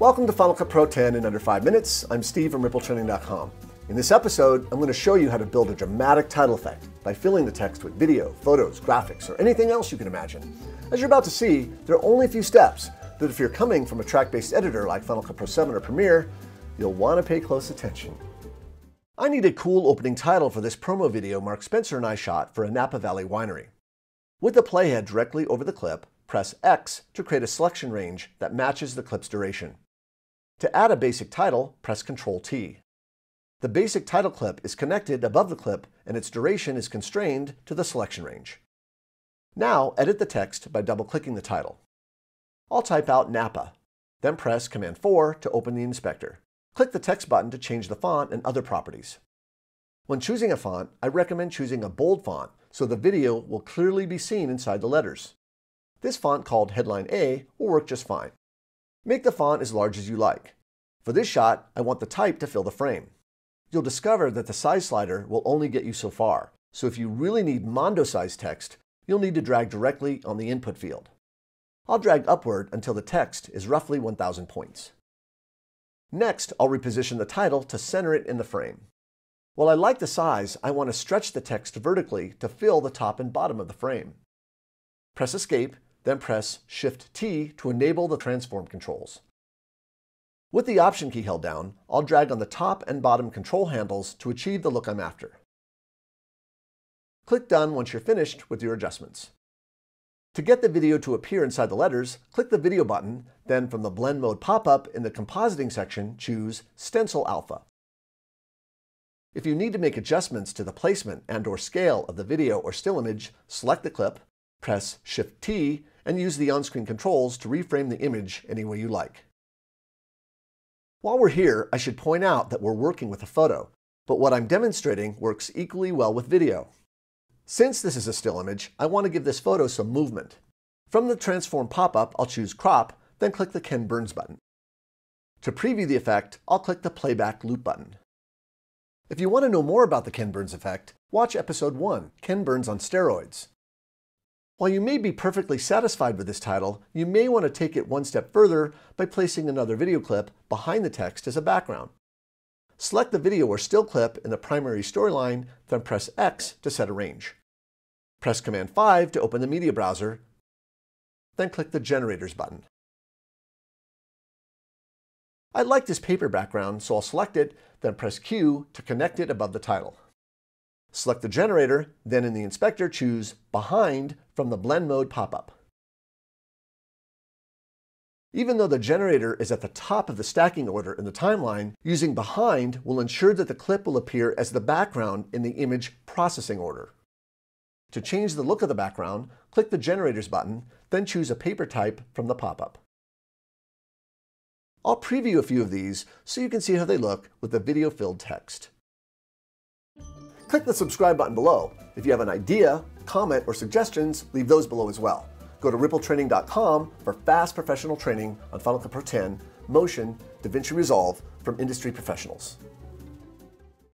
Welcome to Final Cut Pro 10 in under 5 minutes. I'm Steve from RippleTraining.com. In this episode, I'm going to show you how to build a dramatic title effect by filling the text with video, photos, graphics, or anything else you can imagine. As you're about to see, there are only a few steps that if you're coming from a track-based editor like Final Cut Pro 7 or Premiere, you'll want to pay close attention. I need a cool opening title for this promo video Mark Spencer and I shot for a Napa Valley winery. With the playhead directly over the clip, press X to create a selection range that matches the clip's duration. To add a basic title, press Ctrl T. The basic title clip is connected above the clip and its duration is constrained to the selection range. Now edit the text by double-clicking the title. I'll type out Napa, then press Command 4 to open the inspector. Click the text button to change the font and other properties. When choosing a font, I recommend choosing a bold font so the video will clearly be seen inside the letters. This font called Headline A will work just fine. Make the font as large as you like. For this shot, I want the type to fill the frame. You'll discover that the size slider will only get you so far, so if you really need Mondo size text, you'll need to drag directly on the input field. I'll drag upward until the text is roughly 1000 points. Next, I'll reposition the title to center it in the frame. While I like the size, I want to stretch the text vertically to fill the top and bottom of the frame. Press Escape then press Shift-T to enable the transform controls. With the Option key held down, I'll drag on the top and bottom control handles to achieve the look I'm after. Click Done once you're finished with your adjustments. To get the video to appear inside the letters, click the Video button, then from the Blend Mode pop-up in the Compositing section, choose Stencil Alpha. If you need to make adjustments to the placement and or scale of the video or still image, select the clip, press Shift-T, and use the on-screen controls to reframe the image any way you like. While we're here, I should point out that we're working with a photo, but what I'm demonstrating works equally well with video. Since this is a still image, I want to give this photo some movement. From the Transform pop-up, I'll choose Crop, then click the Ken Burns button. To preview the effect, I'll click the Playback Loop button. If you want to know more about the Ken Burns effect, watch episode 1, Ken Burns on Steroids. While you may be perfectly satisfied with this title, you may want to take it one step further by placing another video clip behind the text as a background. Select the video or still clip in the primary storyline, then press X to set a range. Press Command 5 to open the media browser, then click the Generators button. I like this paper background, so I'll select it, then press Q to connect it above the title. Select the generator, then in the inspector choose Behind from the Blend Mode pop-up. Even though the generator is at the top of the stacking order in the timeline, using Behind will ensure that the clip will appear as the background in the image processing order. To change the look of the background, click the Generators button, then choose a paper type from the pop-up. I'll preview a few of these so you can see how they look with the video-filled text. Click the subscribe button below. If you have an idea, comment, or suggestions, leave those below as well. Go to rippletraining.com for fast professional training on Final Cut Pro 10, Motion, DaVinci Resolve from industry professionals.